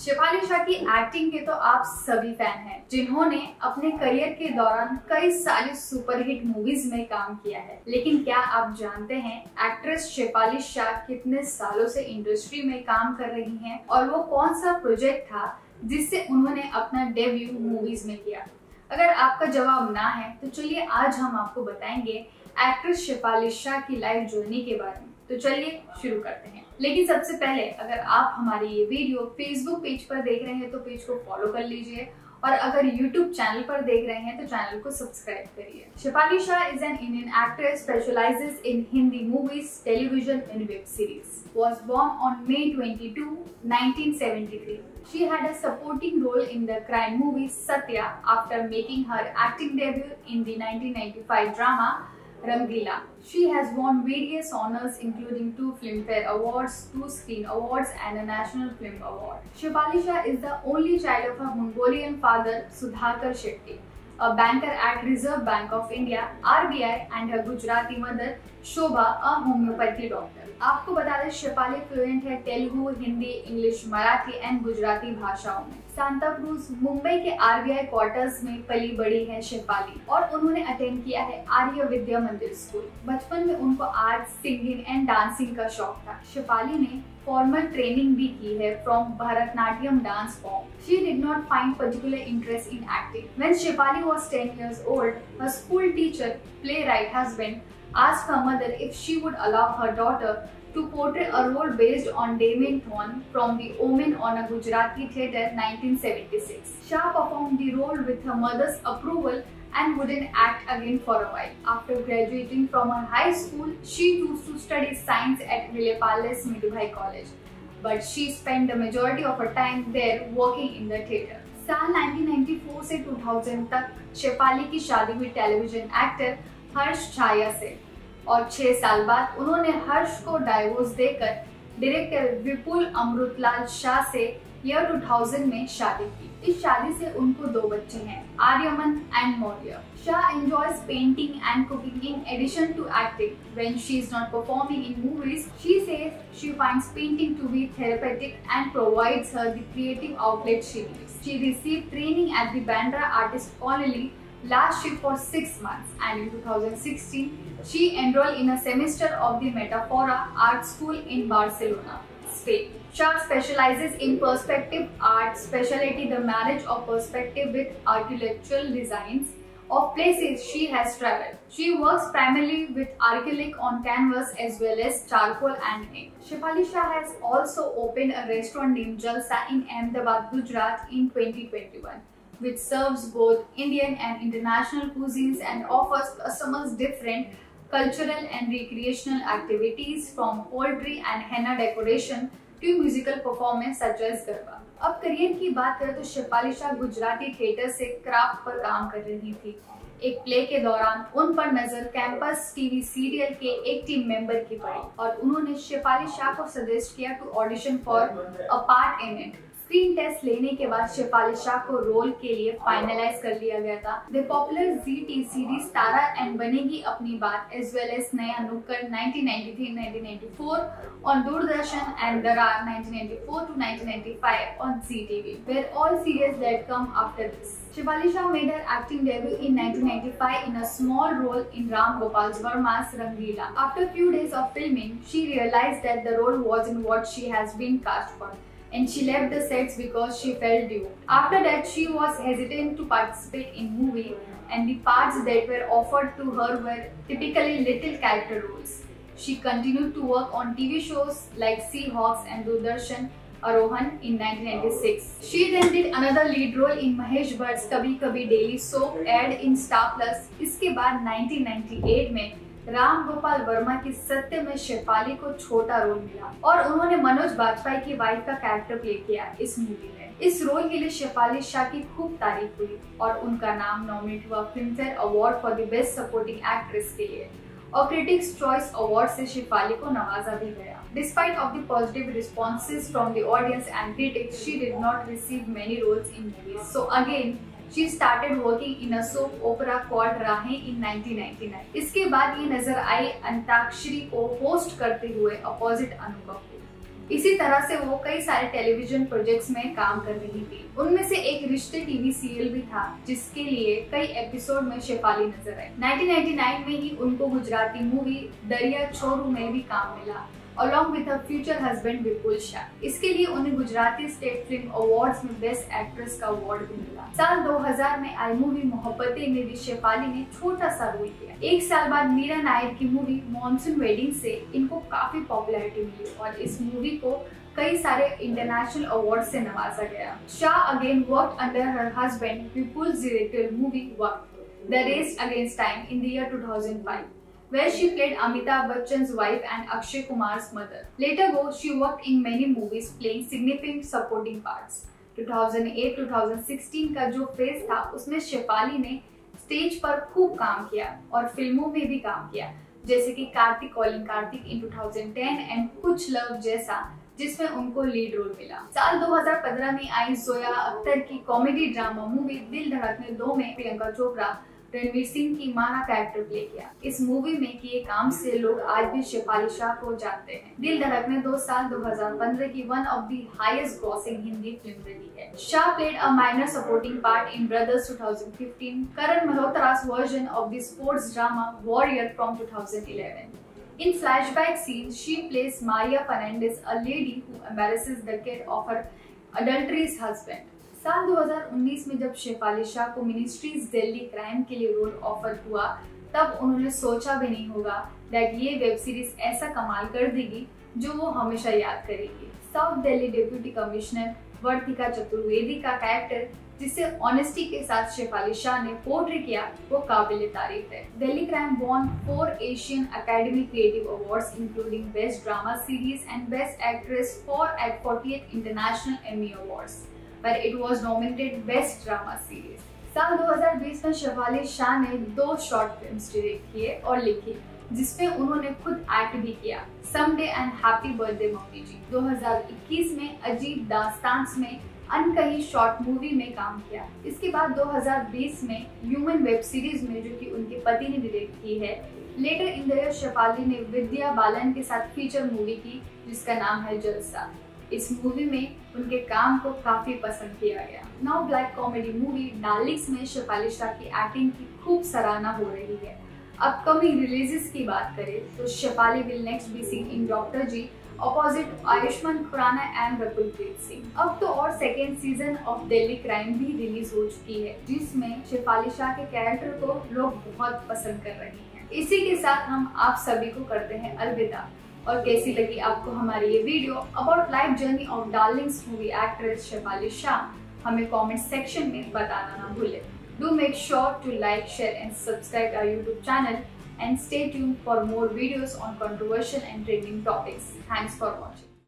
शिफाली शाह की एक्टिंग के तो आप सभी फ़ैन हैं, जिन्होंने अपने करियर के दौरान कई सारी सुपरहिट मूवीज़ में काम किया है। लेकिन क्या आप जानते हैं एक्ट्रेस शिफाली शाह कितने सालों से इंडस्ट्री में काम कर रही हैं और वो कौन सा प्रोजेक्ट था जिससे उन्होंने अपना डेब्यू मूवीज़ में किया? अगर आपका जवाब ना है तो चलिए आज हम आपको बताएँगे एक्ट्रेस शिफाली शाह की लाइफ जर्नी के बारे में। तो चलिए शुरू करते हैं। लेकिन सबसे पहले अगर आप हमारी ये वीडियो फेसबुक पेज पर देख रहे हैं तो पेज को फॉलो कर लीजिए। और अगर YouTube चैनल पर देख रहे हैं तो चैनल को सब्सक्राइब करिए। Shipali Shah is an Indian actress specialises in Hindi movies television and web series was born on May 22, 1973. She had a supporting role in the crime movie Satya after making her acting debut in the 1995 drama Rangila. She has won various honors including two Filmfare Awards, two Screen Awards and a National Film Award. Shivali Shah is the only child of her Mongolian father Sudhakar Shetty, a banker at Reserve Bank of India RBI and her Gujarati mother Shobha, a homeopathy doctor. आपको बता दें Shipali fluent है Telugu Hindi English Marathi and Gujarati भाषाओं में Santa cruise Mumbai के RBI quarters में पली बड़ी है शेफाली और उन्होंने अटेंड किया है आर्य विद्या मंदिर स्कूल बचपन में उनको आर्ट सिंगिंग एंड डांसिंग का शौक था शेफाली ने फॉर्मल ट्रेनिंग भी की है from Bharatanatyam dance form she did not find particular interest in acting. When Shefali was 10 years old, her school teacher, playwright husband, asked her mother if she would allow her daughter to portray a role based on Damien Thorn from The Omen on a Gujarati theatre 1976. Shah performed the role with her mother's approval and wouldn't act again for a while. After graduating from her high school, she chose to study science at Vilepales Midubhai College. But she spent the majority of her time there working in the theatre. साल 1994 से 2000 तक शेफाली की शादी हुई television actor हर्ष छाया से। और छह साल बाद उन्होंने हर्ष को डाइवोर्स देकर डायरेक्टर विपुल अमृतलाल शाह से ईयर 2000 में शादी की। इस शादी से उनको दो बच्चे हैं, Aryaman and Maurya. Shah enjoys painting and cooking in addition to acting when she is not performing in movies she says she finds painting to be therapeutic and provides her the creative outlet she needs she received training at the Bandra artist colony last shift for 6 months and in 2016 she enrolled in a semester of the Metafora Art School in Barcelona, Spain. Shah specializes in perspective art, specialty the marriage of perspective with architectural designs of places she has traveled. She works primarily with acrylic on canvas as well as charcoal and ink. Shefali Shah has also opened a restaurant named Jalsa in Ahmedabad, Gujarat in 2021 which serves both Indian and international cuisines and offers customers different cultural and recreational activities from poultry and henna decoration to musical performance such as Garba. अब करियर की बात करें तो Shifali Shah Gujarati theatre से craft पर काम कर रही थी एक प्ले के दौरान उन पर नज़र कैंपस टीवी सीरियल के एक टीम मेंबर की पड़ी और उन्होंने शिफाली शाह को सजेस्ट किया to audition for a part in it screen test लेने के बाद शिफाली शाह को रोल के लिए फाइनलाइज कर लिया गया था। The popular Zee TV series Tara and Banegi Apni Baat as well as नया नुक्कड़ on Doordarshan and Daraar 1994-1995 on Zee were all serious that come after this Shivali Shah made acting debut in 1995 in a small role in Ram Gopal Varma's Rangeela after few days of filming she realise that the role was in what she has been cast for and she left the sets because she felt due. After that, she was hesitant to participate in movie and the parts that were offered to her were typically little character roles. She continued to work on TV shows like Seahawks and Doordarshan Arohan in 1996. She then did another lead role in Mahesh Bhatt's Kabhi Kabhi Daily soap aired in Star Plus. इसके बाद 1998 में राम गोपाल वर्मा की सत्य में शेफाली को छोटा role मिला और उन्होंने मनोज बाजपेयी की वाइफ का कैरेक्टर प्ले किया इस मूवी में। इस रोल के लिए शेफाली शाह की खूब तारीफ़ हुई और उनका नाम नॉमिनेट हुआ Filmfare award for the best supporting actress के लिए। और क्रिटिक्स चॉइस अवार्ड से शेफाली को नवाजा भी गया। Despite of the positive responses from the audience and critics, she did not receive many roles in movies. So again, She started working in a soap opera called Rahein in 1999. इसके बाद ये नज़र आई अंताक्षरी को होस्ट करते हुए opposite अनु कपूर इसी तरह से वो कई सारे टेलीविज़न प्रोजेक्ट्स में काम कर रही थी। उनमें से एक रिश्ते टीवी सीरियल भी था, जिसके लिए कई एपिसोड में शेफाली नज़र आई। 1999 में ही उनको गुजराती मूवी दरिया छोरू में भी काम मिला। With her future husband विपुल शाह इसके लिए उन्हें गुजराती स्टेट फ़िल्म अवार्ड्स में बेस्ट एक्ट्रेस का अवार्ड भी मिला। साल 2000 में आई मूवी मोहब्बतें में भी शेफाली ने छोटा सा रोल किया। एक साल बाद मीरा नायर की मूवी मॉनसून वेडिंग से इनको काफ़ी पॉपुलैरिटी मिली और इस मूवी को कई सारे इंटरनेशनल अवार्ड से नवाजा गया। Shah again work under her husband Vipul directed movie Waqt the race against time in the year 2005 where she played Amitabh Bachchan's wife and Akshay Kumar's mother. Later go, she worked in many movies playing significant supporting parts. 2008-2016 का जो phase था उसमें शेफाली ने stage पर खूब काम किया और फ़िल्मों में भी काम किया जैसे कि Karthik calling Karthik in 2010 and Kuch love Jaisa जिसमें उनको लीड रोल मिला साल 2015 में आई जोया अख्तर की कॉमेडी ड्रामा मूवी दिल धड़कने दो में प्रियंका चोपड़ा रणवीर सिंह की माँ का कैरेक्टर प्ले किया। इस मूवी में किए काम से लोग आज भी शेफाली शाह को जानते हैं। दिल धड़कने दो साल 2015 की one of the highest grossing Hindi film रही है। Shah played a minor supporting part in brothers 2015 Karan Malhotra's version of the sports drama warrior from 2011 In flashback scenes, she plays Maria Fernandez, a lady who embarrasses. साल 2019 में जब शेफाली शाह को ministries Delhi crime के लिए role offer हुआ, तब उन्होंने सोचा भी नहीं होगा दैट ये वेब सीरीज़ ऐसा कमाल कर देगी जो वो हमेशा याद करेगी। South Delhi deputy commissioner Vartika Chaturvedi का कैरेक्टर जिसे ऑनेस्टी के साथ शेफाली शाह ने पोर्ट्रे किया, वो काबिल तारीफ़ है। Delhi crime won four Asian academy creative awards including best drama series and best actress for at forty international Emmy awards पर it was nominated best drama series साल 2020 में शेफाली शाह ने दो शॉर्ट फ़िल्म डायरेक्ट किए और लिखी जिसमें उन्होंने खुद एक्ट भी किया। Someday and happy birthday mummy ji 2021 में अजीब दास्तान में अनकही शॉर्ट मूवी में काम किया। इसके बाद 2020 में ह्यूमन वेब सीरीज़ में, जो कि उनके पति ने डायरेक्ट की है लेटर द शेफाली ने विद्या बालन के साथ फीचर मूवी की, जिसका नाम है जलसा। इस मूवी में उनके काम को काफ़ी पसंद किया गया। Now black comedy movie darlings में शेफाली शाह की एक्टिंग की खूब सराहना हो रही है। अपकमिंग रिलीजेस की बात करें तो Shefali will next be seen in doctor G opposite Ayushmann Khurrana and Rakulpreet Singh अब तो और second season of Delhi crime भी रिलीज़ हो चुकी है, जिसमें शेफाली शाह के कैरेक्टर को लोग बहुत पसंद कर रहे हैं। इसी के साथ हम आप सभी को करते हैं अलविदा। और कैसी लगी आपको हमारी ये video? About life journey of darlings movie actress Shefali Shah हमें कमेंट सेक्शन में बताना ना भूले। Do make sure to like share and subscribe our YouTube channel and stay tune for more videos on controversial and trending topics thanks for watching